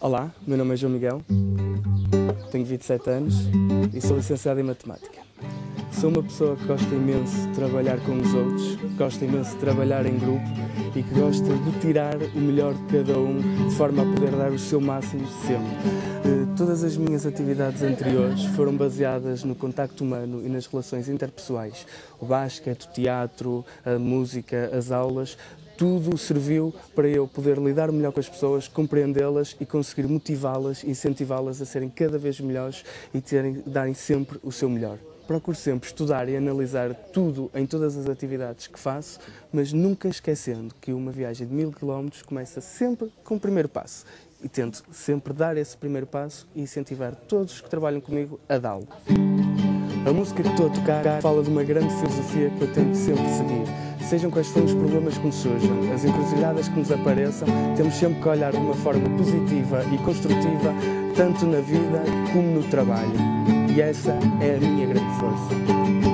Olá, meu nome é João Miguel, tenho 27 anos e sou licenciado em Matemática. Sou uma pessoa que gosta imenso de trabalhar com os outros, gosta imenso de trabalhar em grupo e que gosta de tirar o melhor de cada um de forma a poder dar o seu máximo sempre. Eh, todas as minhas atividades anteriores foram baseadas no contacto humano e nas relações interpessoais. O basquete, o teatro, a música, as aulas, tudo serviu para eu poder lidar melhor com as pessoas, compreendê-las e conseguir motivá-las, incentivá-las a serem cada vez melhores e terem, darem sempre o seu melhor. Procuro sempre estudar e analisar tudo em todas as atividades que faço, mas nunca esquecendo que uma viagem de mil quilómetros começa sempre com o primeiro passo. E tento sempre dar esse primeiro passo e incentivar todos que trabalham comigo a dá-lo. A música que estou a tocar fala de uma grande filosofia que eu tento sempre seguir Sejam quais forem os problemas que nos surjam, as encruzilhadas que nos apareçam, temos sempre que olhar de uma forma positiva e construtiva, tanto na vida como no trabalho. E essa é a minha grande força.